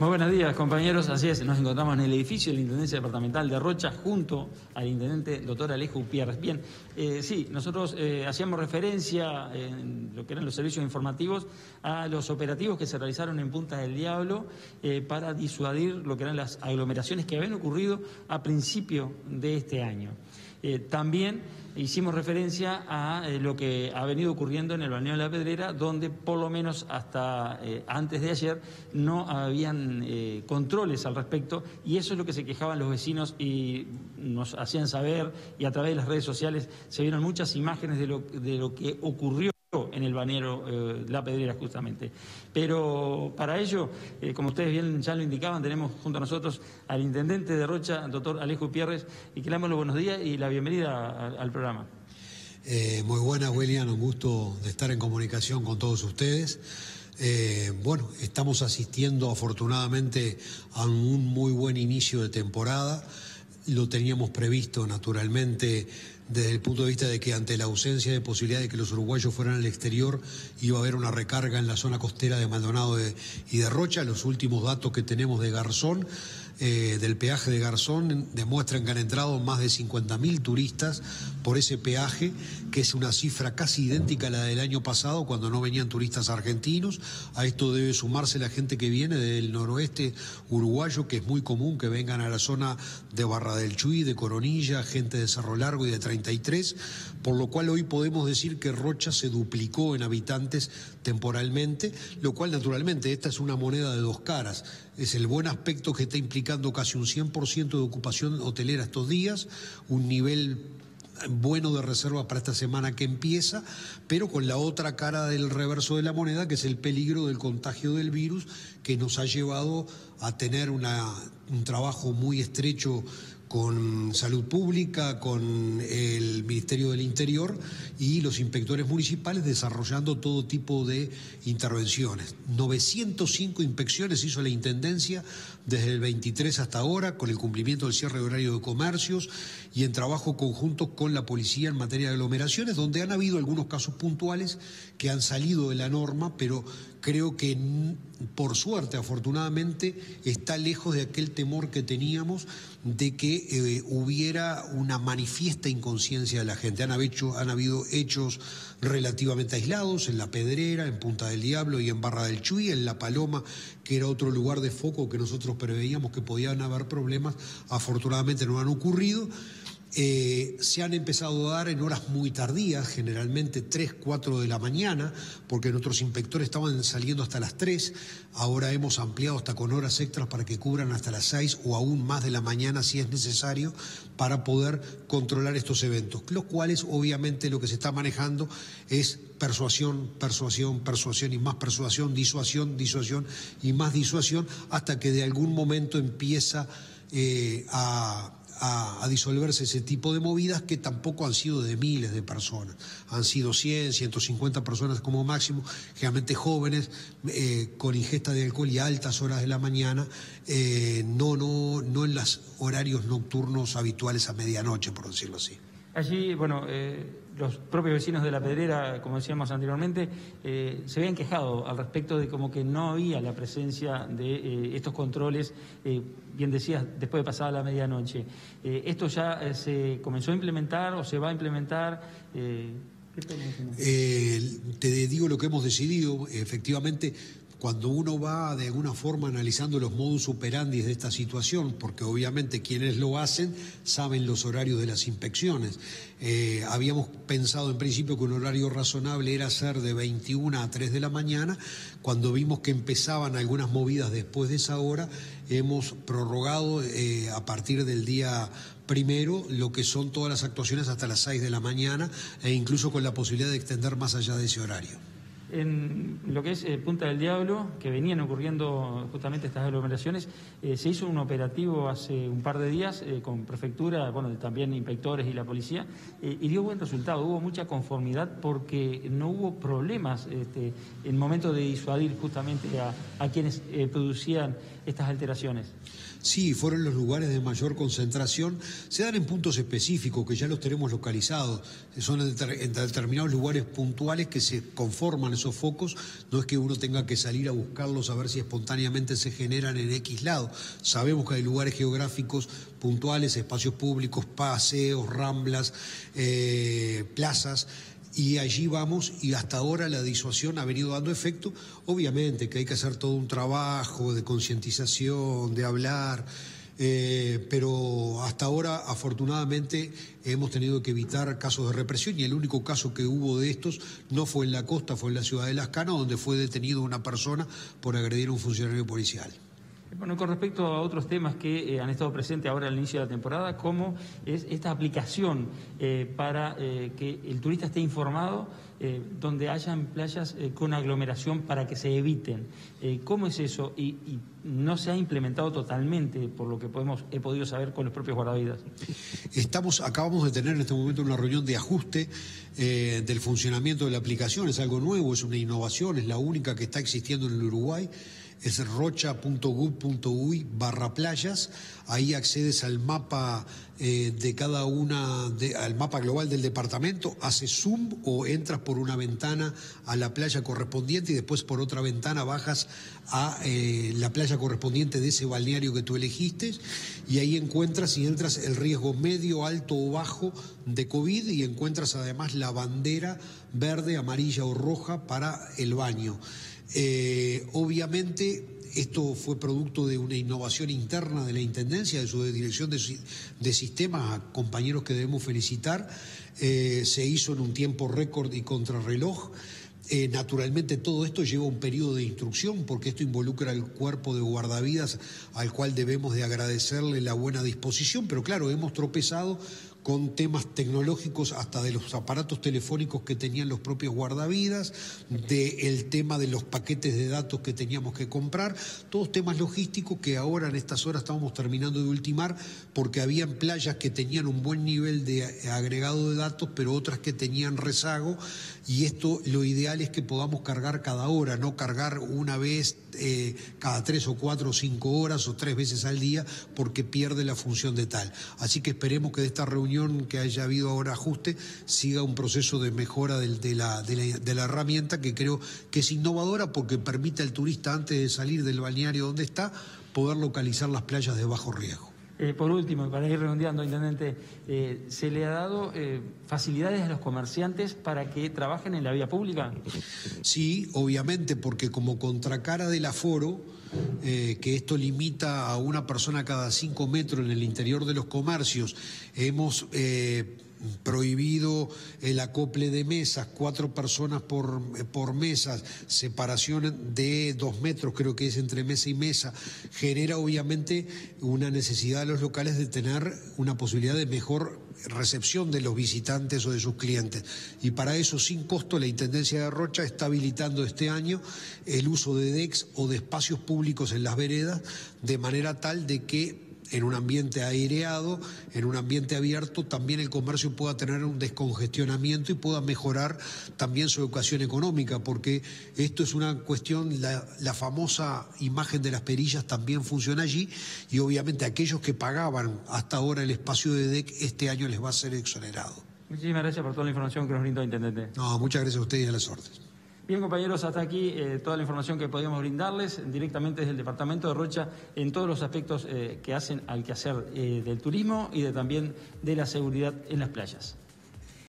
Muy buenos días, compañeros. Así es, nos encontramos en el edificio de la Intendencia Departamental de Rocha junto al intendente doctor Alejo Pierres. Bien, eh, sí, nosotros eh, hacíamos referencia en lo que eran los servicios informativos a los operativos que se realizaron en Punta del Diablo eh, para disuadir lo que eran las aglomeraciones que habían ocurrido a principio de este año. También hicimos referencia a lo que ha venido ocurriendo en el Balneario de la Pedrera, donde por lo menos hasta antes de ayer no habían eh, controles al respecto y eso es lo que se quejaban los vecinos y nos hacían saber y a través de las redes sociales se vieron muchas imágenes de lo, de lo que ocurrió en el banero eh, La Pedrera justamente. Pero para ello, eh, como ustedes bien ya lo indicaban, tenemos junto a nosotros al intendente de Rocha, doctor Alejo Pierres, y que le damos los buenos días y la bienvenida al programa. muy buena, William, un gusto de estar en comunicación con todos ustedes. Eh, bueno, estamos asistiendo afortunadamente a un muy buen inicio de temporada. Lo teníamos previsto naturalmente desde el punto de vista de que ante la ausencia de posibilidad de que los uruguayos fueran al exterior iba a haber una recarga en la zona costera de Maldonado y de Rocha. Los últimos datos que tenemos de Garzón eh, del peaje de Garzón demuestran que han entrado más de 50.000 turistas por ese peaje, que es una cifra casi idéntica a la del año pasado, cuando no venían turistas argentinos. A esto debe sumarse la gente que viene del noroeste uruguayo, que es muy común que vengan a la zona de Barra del Chuy, de Coronilla, gente de Cerro Largo y de 33, por lo cual hoy podemos decir que Rocha se duplicó en habitantes temporalmente, lo cual naturalmente esta es una moneda de dos caras. Es el buen aspecto que está implicando casi un 100% de ocupación hotelera estos días, un nivel bueno de reserva para esta semana que empieza, pero con la otra cara del reverso de la moneda, que es el peligro del contagio del virus, que nos ha llevado a tener un trabajo muy estrecho con Salud Pública, con el Ministerio del Interior y los inspectores municipales desarrollando todo tipo de intervenciones. 905 inspecciones hizo la Intendencia desde el 23 hasta ahora, con el cumplimiento del cierre de horario de comercios y en trabajo conjunto con la policía en materia de aglomeraciones, donde han habido algunos casos puntuales que han salido de la norma, pero creo que por suerte, afortunadamente, está lejos de aquel temor que teníamos de que eh, hubiera una manifiesta inconsciencia de la gente. Han, han habido hechos relativamente aislados en La Pedrera, en Punta del Diablo y en Barra del Chuy, en La Paloma, que era otro lugar de foco que nosotros preveíamos que podían haber problemas. Afortunadamente no han ocurrido. Eh, se han empezado a dar en horas muy tardías, generalmente 3, 4 de la mañana, porque nuestros inspectores estaban saliendo hasta las 3, ahora hemos ampliado hasta con horas extras para que cubran hasta las 6 o aún más de la mañana si es necesario para poder controlar estos eventos, los cuales obviamente lo que se está manejando es persuasión, persuasión, persuasión y más persuasión, disuasión, disuasión y más disuasión, hasta que de algún momento empieza eh, a a, disolverse ese tipo de movidas que tampoco han sido de miles de personas. Han sido 100, 150 personas como máximo, generalmente jóvenes, eh, con ingesta de alcohol y altas horas de la mañana, eh, no, no, no en los horarios nocturnos habituales a medianoche, por decirlo así. Allí, bueno, eh, los propios vecinos de La Pedrera, como decíamos anteriormente, eh, se habían quejado al respecto de como que no había la presencia de eh, estos controles, bien decías, después de pasada la medianoche. ¿Esto ya se comenzó a implementar o se va a implementar? te digo lo que hemos decidido, efectivamente cuando uno va de alguna forma analizando los modus operandi de esta situación, porque obviamente quienes lo hacen saben los horarios de las inspecciones. Eh, habíamos pensado en principio que un horario razonable era ser de 21 a 3 de la mañana. Cuando vimos que empezaban algunas movidas después de esa hora, hemos prorrogado eh, a partir del día primero lo que son todas las actuaciones hasta las 6 de la mañana e incluso con la posibilidad de extender más allá de ese horario en lo que es eh, Punta del Diablo, que venían ocurriendo justamente estas aglomeraciones, eh, se hizo un operativo hace un par de días eh, con prefectura, bueno, también inspectores y la policía, y dio buen resultado, hubo mucha conformidad porque no hubo problemas este, en momento de disuadir justamente a quienes producían estas alteraciones. Sí, fueron los lugares de mayor concentración. Se dan en puntos específicos que ya los tenemos localizados. Son en determinados lugares puntuales que se conforman esos focos, no es que uno tenga que salir a buscarlos a ver si espontáneamente se generan en X lado. Sabemos que hay lugares geográficos puntuales, espacios públicos, paseos, ramblas, eh, plazas y allí vamos y hasta ahora la disuasión ha venido dando efecto. Obviamente que hay que hacer todo un trabajo de concientización, de hablar, eh, pero hasta ahora afortunadamente hemos tenido que evitar casos de represión y el único caso que hubo de estos no fue en la costa, fue en la ciudad de Las Canas, donde fue detenido una persona por agredir a un funcionario policial. Bueno, con respecto a otros temas que eh, han estado presentes ahora al inicio de la temporada, ¿cómo es esta aplicación eh, para eh, que el turista esté informado donde hayan playas con aglomeración para que se eviten? ¿Cómo es eso? Y, no se ha implementado totalmente, por lo que podemos, he podido saber con los propios guardavidas. Estamos, acabamos de tener en este momento una reunión de ajuste del funcionamiento de la aplicación, es algo nuevo, es una innovación, es la única que está existiendo en el Uruguay es rocha.gov.uy barra playas. Ahí accedes al mapa eh, de cada una, al mapa global del departamento, haces zoom o entras por una ventana a la playa correspondiente y después por otra ventana bajas a eh, la playa correspondiente de ese balneario que tú elegiste y ahí encuentras y entras el riesgo medio, alto o bajo de COVID y encuentras además la bandera verde, amarilla o roja para el baño. Eh, obviamente, esto fue producto de una innovación interna de la Intendencia, de su dirección de, sistemas, a compañeros que debemos felicitar. Eh, se hizo en un tiempo récord y contrarreloj. Eh, naturalmente todo esto lleva un periodo de instrucción porque esto involucra al cuerpo de guardavidas al cual debemos de agradecerle la buena disposición, pero claro, hemos tropezado con temas tecnológicos hasta de los aparatos telefónicos que tenían los propios guardavidas, del tema de los paquetes de datos que teníamos que comprar, todos temas logísticos que ahora en estas horas estamos terminando de ultimar porque habían playas que tenían un buen nivel de agregado de datos, pero otras que tenían rezago y esto lo ideal es que podamos cargar cada hora, no cargar una vez eh, cada tres o cuatro o cinco horas o tres veces al día porque pierde la función de tal. Así que esperemos que de esta reunión que haya habido ahora ajuste siga un proceso de mejora de, la, de la herramienta que creo que es innovadora porque permite al turista antes de salir del balneario donde está poder localizar las playas de bajo riesgo. Eh, por último, para ir redondeando, Intendente, eh, ¿se le ha dado eh, facilidades a los comerciantes para que trabajen en la vía pública? Sí, obviamente, porque como contracara del aforo, que esto limita a una persona cada cinco metros en el interior de los comercios, hemos prohibido el acople de mesas, cuatro personas por, por mesa, separación de dos metros, creo que es entre mesa y mesa, genera obviamente una necesidad de los locales de tener una posibilidad de mejor recepción de los visitantes o de sus clientes. Y para eso, sin costo, la Intendencia de Rocha está habilitando este año el uso de DEX o de espacios públicos en las veredas, de manera tal de que en un ambiente aireado, en un ambiente abierto, también el comercio pueda tener un descongestionamiento y pueda mejorar también su educación económica, porque esto es una cuestión, la, famosa imagen de las perillas también funciona allí y obviamente aquellos que pagaban hasta ahora el espacio de DEC este año les va a ser exonerado. Muchísimas gracias por toda la información que nos brindó, Intendente. No, muchas gracias a ustedes y a las órdenes. Bien, compañeros, hasta aquí eh, toda la información que podíamos brindarles directamente desde el Departamento de Rocha en todos los aspectos eh, que hacen al quehacer eh, del turismo y de, también de la seguridad en las playas.